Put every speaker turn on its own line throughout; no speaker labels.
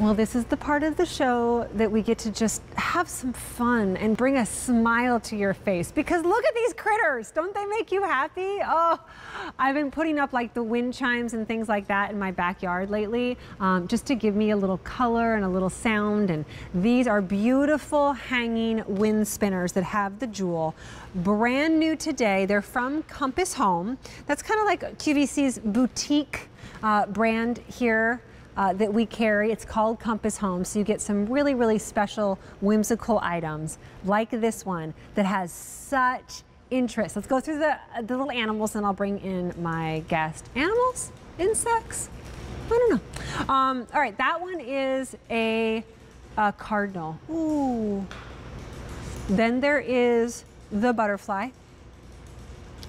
Well, this is the part of the show that we get to just have some fun and bring a smile to your face because look at these critters. Don't they make you happy? Oh, I've been putting up like the wind chimes and things like that in my backyard lately um, just to give me a little color and a little sound. And these are beautiful hanging wind spinners that have the jewel. Brand new today. They're from Compass Home. That's kind of like QVC's boutique uh, brand here uh, that we carry. It's called Compass Home. So you get some really, really special, whimsical items like this one that has such interest. Let's go through the, the little animals and I'll bring in my guest. Animals? Insects? I don't know. Um, all right, that one is a, a cardinal. Ooh. Then there is the butterfly.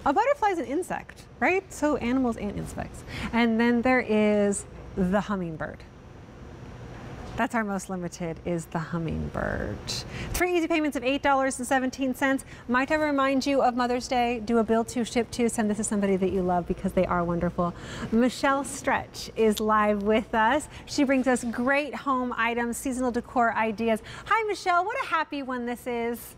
A butterfly is an insect, right? So animals and insects. And then there is the hummingbird. That's our most limited is the hummingbird. Three easy payments of $8.17. Might I remind you of Mother's Day? Do a bill to, ship to, send this to somebody that you love because they are wonderful. Michelle Stretch is live with us. She brings us great home items, seasonal decor ideas. Hi, Michelle. What a happy one this is.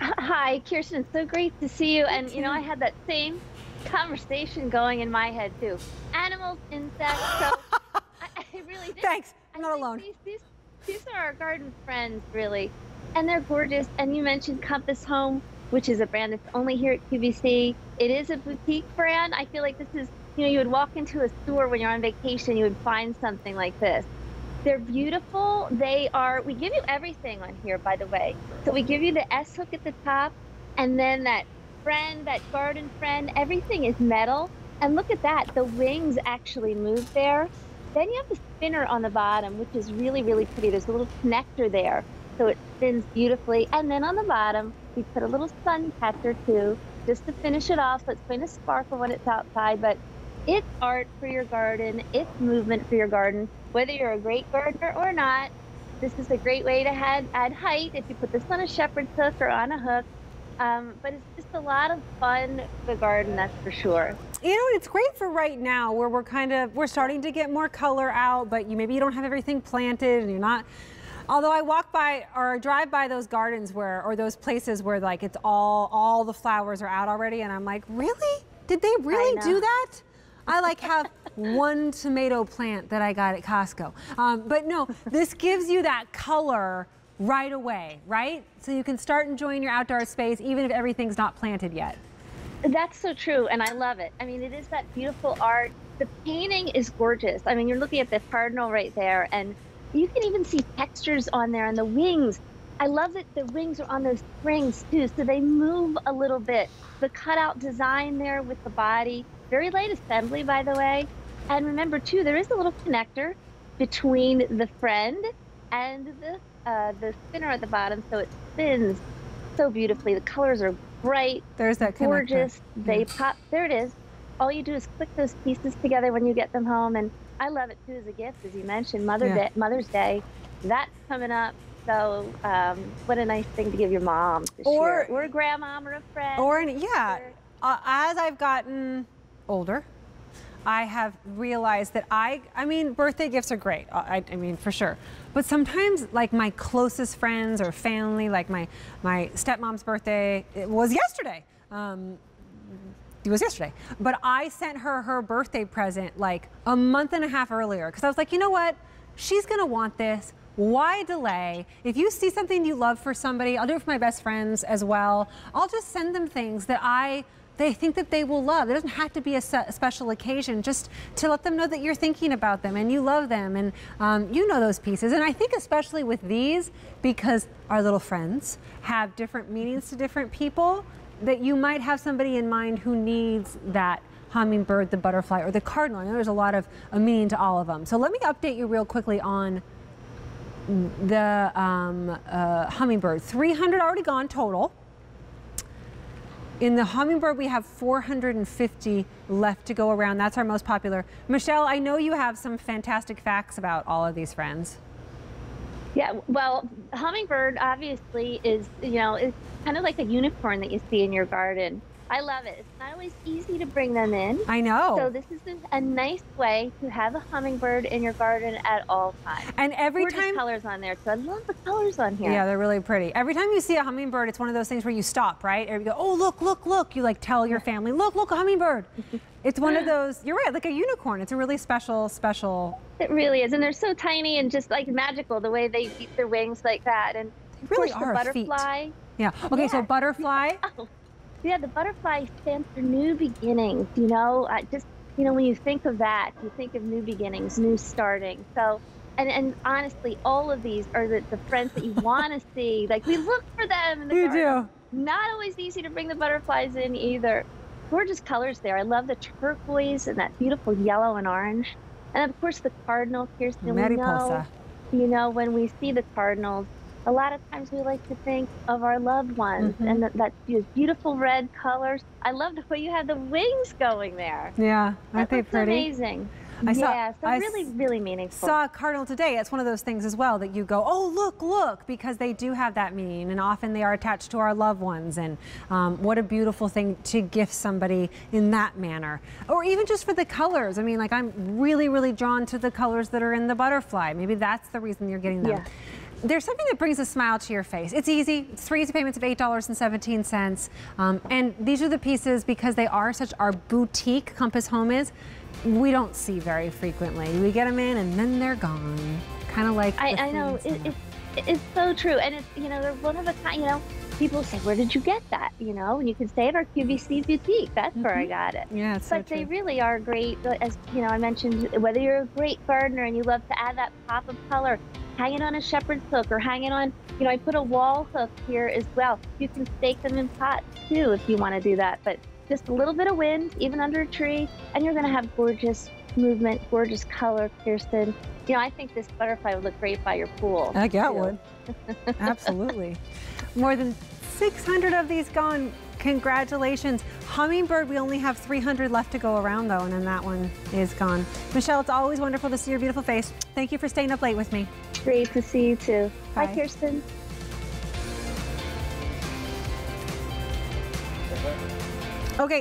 Hi, Kirsten. So great to see you. And, you know, I had that same conversation going in my head too. Animals, insects. So I, I, really did.
Thanks. I'm not alone.
These, these, these are our garden friends, really, and they're gorgeous. And you mentioned Compass Home, which is a brand that's only here at QVC. It is a boutique brand. I feel like this is, you know, you would walk into a store when you're on vacation, you would find something like this. They're beautiful. They are, we give you everything on here, by the way. So we give you the S hook at the top and then that friend, that garden friend, everything is metal. And look at that, the wings actually move there. Then you have the spinner on the bottom, which is really, really pretty. There's a little connector there, so it spins beautifully. And then on the bottom, we put a little sun catcher too, just to finish it off, so it's going to sparkle when it's outside. But it's art for your garden, it's movement for your garden. Whether you're a great gardener or not, this is a great way to add, add height if you put this on a shepherd's hook or on a hook. Um, but it's just a lot of fun the garden, that's for sure.
You know, it's great for right now where we're kind of, we're starting to get more color out, but you maybe you don't have everything planted and you're not, although I walk by or drive by those gardens where, or those places where like it's all, all the flowers are out already and I'm like, really? Did they really do that? I like have one tomato plant that I got at Costco. Um, but no, this gives you that color right away, right? So you can start enjoying your outdoor space even if everything's not planted yet.
That's so true, and I love it. I mean, it is that beautiful art. The painting is gorgeous. I mean, you're looking at the cardinal right there, and you can even see textures on there and the wings. I love that the wings are on those springs too, so they move a little bit. The cutout design there with the body, very light assembly, by the way. And remember too, there is a little connector between the friend and the uh, the spinner at the bottom, so it spins so beautifully. The colors are bright.
There's that
gorgeous.
Connector.
They pop. There it is. All you do is click those pieces together when you get them home, and I love it too as a gift, as you mentioned, Mother yeah. Day, Mother's Day. That's coming up. So, um, what a nice thing to give your mom or, or a grandmom or a friend.
Or an, yeah, uh, as I've gotten older, I have realized that I, I mean, birthday gifts are great. I, I, mean, for sure. But sometimes, like my closest friends or family, like my my stepmom's birthday, it was yesterday. Um, it was yesterday. But I sent her her birthday present like a month and a half earlier because I was like, you know what? She's gonna want this. Why delay? If you see something you love for somebody, I'll do it for my best friends as well. I'll just send them things that I they think that they will love. It doesn't have to be a, special occasion, just to let them know that you're thinking about them and you love them and um, you know those pieces. And I think especially with these, because our little friends have different meanings to different people, that you might have somebody in mind who needs that hummingbird, the butterfly, or the cardinal. I know there's a lot of a meaning to all of them. So let me update you real quickly on the um, uh, hummingbird. 300 already gone total. In the hummingbird, we have 450 left to go around. That's our most popular. Michelle, I know you have some fantastic facts about all of these friends.
Yeah, well, hummingbird obviously is, you know, it's kind of like a unicorn that you see in your garden. I love it. It's not always easy to bring them in.
I know.
So this is a, nice way to have a hummingbird in your garden at all times.
and every
Gorgeous
time
colors on there too. I love the colors on here.
Yeah, they're really pretty. Every time you see a hummingbird, it's one of those things where you stop, right? Or you go, oh, look, look, look. You like tell your family, look, look, a hummingbird. it's one of those, you're right, like a unicorn. It's a really special, special,
It really is, and they're so tiny and just like magical the way they beat their wings like that. And of
really are
the
feet.
butterfly.
yeah. Okay, so butterfly.
Oh, yeah, the butterfly stands for new beginnings. You know, I just you know when you think of that, you think of new beginnings, new starting. So. And, and honestly, all of these are the, the friends that you want to see. Like we look for them in the
You
garden.
do.
Not always easy to bring the butterflies in either. Gorgeous colors there. I love the turquoise and that beautiful yellow and orange. And of course the cardinal, Kirsten. we
Mariposa.
know, you know, when we see the cardinals, a lot of times we like to think of our loved ones
Mhm.
and that, that beautiful red colors. I love the way you have the wings going there.
Yeah, aren't
That
they pretty?
amazing.
I saw-
yeah, so
I
really, really meaningful.
Saw a cardinal today. It's one of those things as well that you go, oh, look, look, because they do have that meaning, and often they are attached to our loved ones. And um, what a beautiful thing to gift somebody in that manner, or even just for the colors. I mean, like I'm really, really drawn to the colors that are in the butterfly. Maybe that's the reason you're getting them.
Yeah.
There's something that brings a smile to your face. It's easy. It's three easy payments of $8.17. Um, and these are the pieces because they are such our boutique Compass Home is. We don't see very frequently. We get them in and then they're gone. Kind of like
I, I know it,
the-
it, it's so true, and it's you know they're one of a kind. You know, people say, "Where did you get that?" You know, and you can say at our QVC boutique, "That's where I mm-hmm. got it."
yeah, it's so
But they really are great. As you know, I mentioned whether you're a great gardener and you love to add that pop of color, hanging on a shepherd's hook or hanging on. You know, I put a wall hook here as well. You can stake them in pots too if you want to do that. But just a little bit of wind, even under a tree, and you're going to have gorgeous movement, gorgeous color, Kirsten. You know, I think this butterfly would look great by your pool.
I yeah, it
too.
would. Absolutely. More than 600 of these gone. Congratulations. Hummingbird, we only have 300 left to go around though, and then that one is gone. Michelle, it's always wonderful to see your beautiful face. Thank you for staying up late with me.
Great to see you too.
Bye.
Bye Kirsten.
Okay.